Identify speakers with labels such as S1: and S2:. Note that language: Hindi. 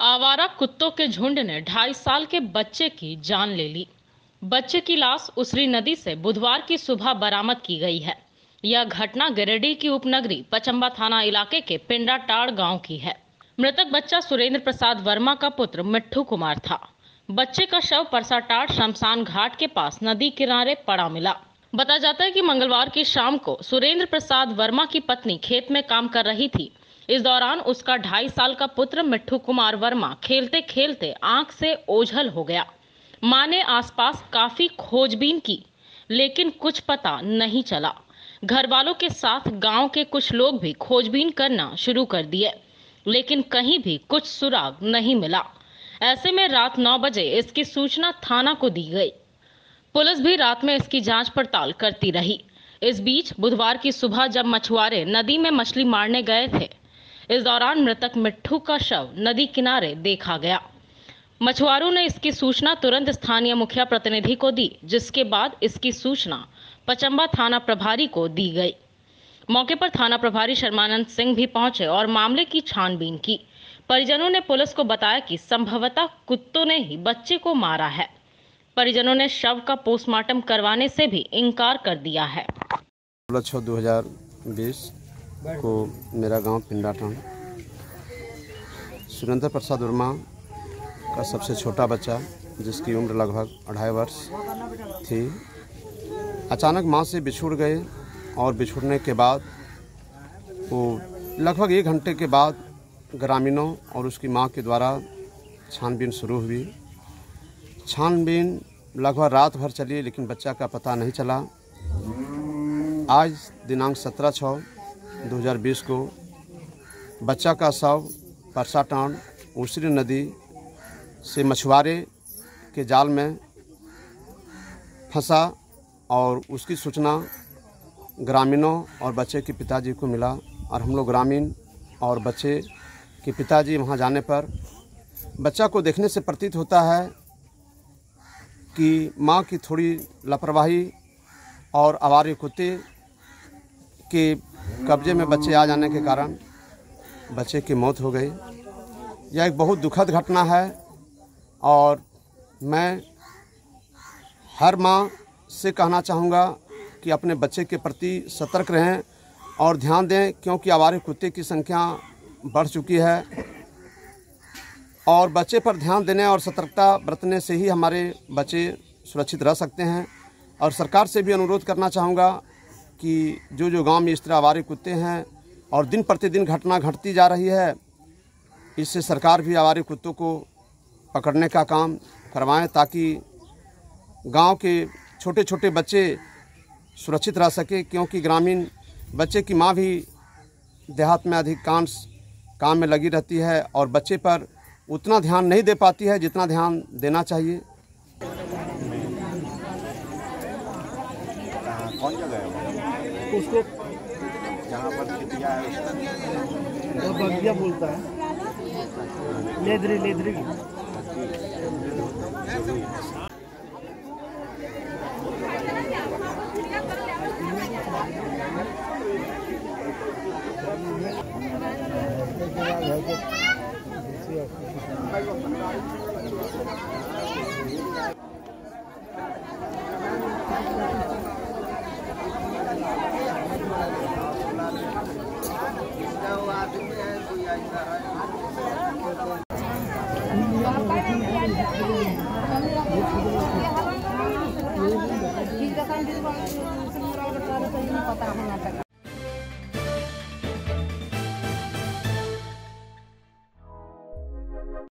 S1: आवारा कुत्तों के झुंड ने ढाई साल के बच्चे की जान ले ली। बच्चे की लाश उसरी नदी से बुधवार की सुबह बरामद की गई है। यह घटना गिरिडीह की उपनगरी पचम्बा थाना इलाके के पिंडा टाड़ गाँव की है। मृतक बच्चा सुरेंद्र प्रसाद वर्मा का पुत्र मिट्ठू कुमार था। बच्चे का शव परसाटाड़ शमशान घाट के पास नदी किनारे पड़ा मिला। बताया जाता है कि मंगलवार की शाम को सुरेंद्र प्रसाद वर्मा की पत्नी खेत में काम कर रही थी। इस दौरान उसका ढाई साल का पुत्र मिट्ठू कुमार वर्मा खेलते खेलते आँख से ओझल हो गया। माँ ने आसपास काफ़ी खोजबीन की, लेकिन कुछ पता नहीं चला। घर वालों के साथ गाँव के कुछ लोग भी खोजबीन करना शुरू कर दिए, लेकिन कहीं भी कुछ सुराग नहीं मिला। ऐसे में रात नौ बजे इसकी सूचना थाना को दी गई। पुलिस भी रात में इसकी जाँच पड़ताल करती रही। इस बीच बुधवार की सुबह जब मछुआरे नदी में मछली मारने गए थे इस दौरान मृतक मिट्ठू का शव नदी किनारे देखा गया। मछुआरों ने इसकी सूचना तुरंत स्थानीय मुखिया प्रतिनिधि को दी, जिसके बाद इसकी सूचना पचम्बा थाना प्रभारी को दी गई। मौके पर थाना प्रभारी शर्मानंद सिंह भी पहुँचे और मामले की छानबीन की। परिजनों ने पुलिस को बताया कि संभवतः कुत्तों ने ही बच्चे को मारा है। परिजनों ने शव का पोस्टमार्टम करवाने से भी इनकार कर दिया है।
S2: को मेरा गाँव पिंडा टाउन सुरेंद्र प्रसाद वर्मा का सबसे छोटा बच्चा, जिसकी उम्र लगभग अढ़ाई वर्ष थी, अचानक माँ से बिछुड़ गए और बिछुड़ने के बाद, वो लगभग एक घंटे के बाद ग्रामीणों और उसकी माँ के द्वारा छानबीन शुरू हुई। छानबीन लगभग रात भर चली, लेकिन बच्चा का पता नहीं चला। आज दिनांक सत्रह छः 2020 को बच्चा का शव परसाटान उसरी नदी से मछुआरे के जाल में फंसा और उसकी सूचना ग्रामीणों और बच्चे के पिताजी को मिला और हम लोग ग्रामीण और बच्चे के पिताजी वहाँ जाने पर बच्चा को देखने से प्रतीत होता है कि माँ की थोड़ी लापरवाही और आवारे कुत्ते के कब्जे में बच्चे आ जाने के कारण बच्चे की मौत हो गई। यह एक बहुत दुखद घटना है और मैं हर माँ से कहना चाहूँगा कि अपने बच्चे के प्रति सतर्क रहें और ध्यान दें, क्योंकि आवारे कुत्ते की संख्या बढ़ चुकी है और बच्चे पर ध्यान देने और सतर्कता बरतने से ही हमारे बच्चे सुरक्षित रह सकते हैं। और सरकार से भी अनुरोध करना चाहूँगा कि जो जो गाँव में इस तरह आवारे कुत्ते हैं और दिन प्रतिदिन घटना घटती जा रही है, इससे सरकार भी आवारे कुत्तों को पकड़ने का काम करवाएँ ताकि गाँव के छोटे छोटे बच्चे सुरक्षित रह सके, क्योंकि ग्रामीण बच्चे की माँ भी देहात में अधिकांश काम में लगी रहती है और बच्चे पर उतना ध्यान नहीं दे पाती है जितना ध्यान देना चाहिए।
S3: कौन जगह है
S4: उसको
S3: जहाँ पर खितिया है उसका
S4: बगिया बोलता है। लेदरी लेदरी।